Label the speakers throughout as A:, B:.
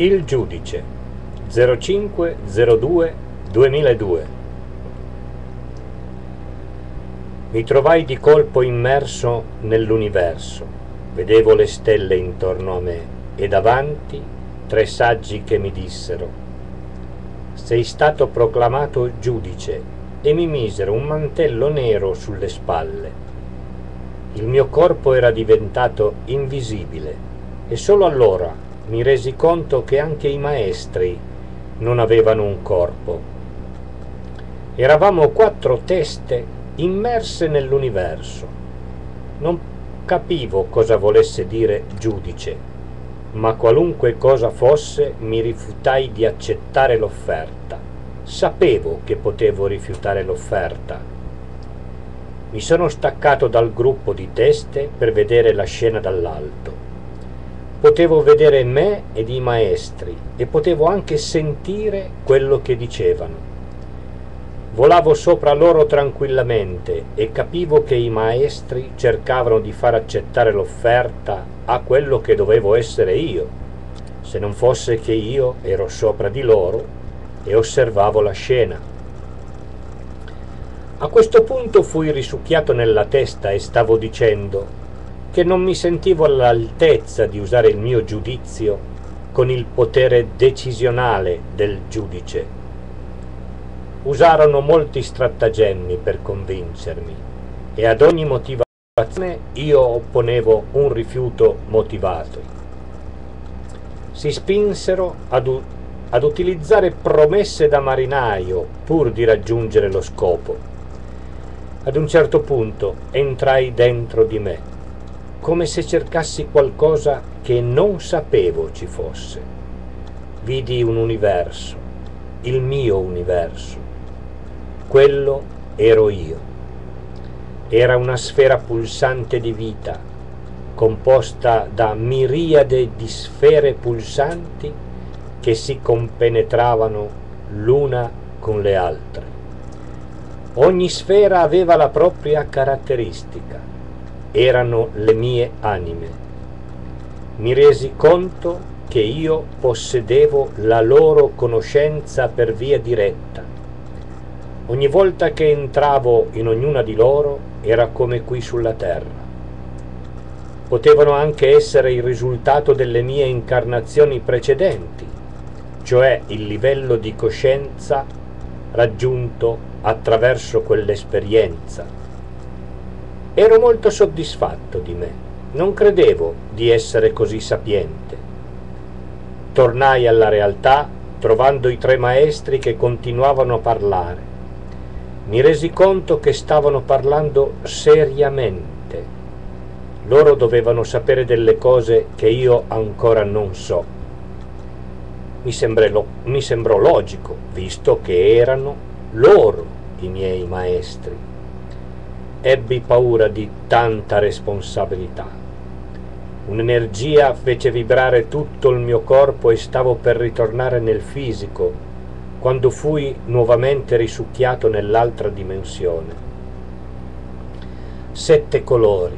A: Il giudice 0502 2002 Mi trovai di colpo immerso nell'universo, vedevo le stelle intorno a me e davanti tre saggi che mi dissero Sei stato proclamato giudice e mi misero un mantello nero sulle spalle. Il mio corpo era diventato invisibile e solo allora mi resi conto che anche i maestri non avevano un corpo. Eravamo quattro teste immerse nell'universo. Non capivo cosa volesse dire giudice, ma qualunque cosa fosse mi rifiutai di accettare l'offerta. Sapevo che potevo rifiutare l'offerta. Mi sono staccato dal gruppo di teste per vedere la scena dall'alto Potevo vedere me ed i maestri e potevo anche sentire quello che dicevano. Volavo sopra loro tranquillamente e capivo che i maestri cercavano di far accettare l'offerta a quello che dovevo essere io, se non fosse che io ero sopra di loro e osservavo la scena. A questo punto fui risucchiato nella testa e stavo dicendo che non mi sentivo all'altezza di usare il mio giudizio con il potere decisionale del giudice. Usarono molti stratagemmi per convincermi e ad ogni motivazione io opponevo un rifiuto motivato. Si spinsero ad, ad utilizzare promesse da marinaio pur di raggiungere lo scopo. Ad un certo punto entrai dentro di me come se cercassi qualcosa che non sapevo ci fosse. Vidi un universo, il mio universo. Quello ero io. Era una sfera pulsante di vita, composta da miriade di sfere pulsanti che si compenetravano l'una con le altre. Ogni sfera aveva la propria caratteristica erano le mie anime. Mi resi conto che io possedevo la loro conoscenza per via diretta. Ogni volta che entravo in ognuna di loro era come qui sulla terra. Potevano anche essere il risultato delle mie incarnazioni precedenti, cioè il livello di coscienza raggiunto attraverso quell'esperienza Ero molto soddisfatto di me. Non credevo di essere così sapiente. Tornai alla realtà trovando i tre maestri che continuavano a parlare. Mi resi conto che stavano parlando seriamente. Loro dovevano sapere delle cose che io ancora non so. Mi, lo, mi sembrò logico, visto che erano loro i miei maestri ebbi paura di tanta responsabilità. Un'energia fece vibrare tutto il mio corpo e stavo per ritornare nel fisico quando fui nuovamente risucchiato nell'altra dimensione. Sette colori,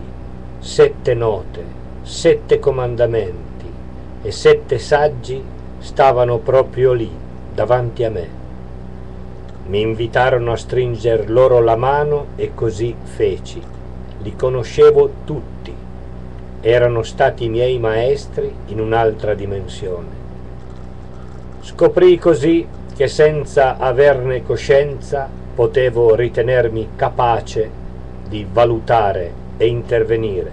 A: sette note, sette comandamenti e sette saggi stavano proprio lì, davanti a me. Mi invitarono a stringer loro la mano e così feci. Li conoscevo tutti. Erano stati miei maestri in un'altra dimensione. Scoprì così che senza averne coscienza potevo ritenermi capace di valutare e intervenire.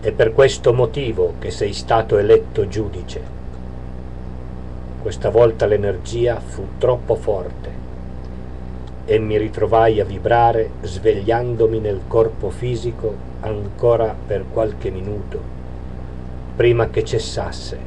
A: È per questo motivo che sei stato eletto giudice. Questa volta l'energia fu troppo forte e mi ritrovai a vibrare svegliandomi nel corpo fisico ancora per qualche minuto prima che cessasse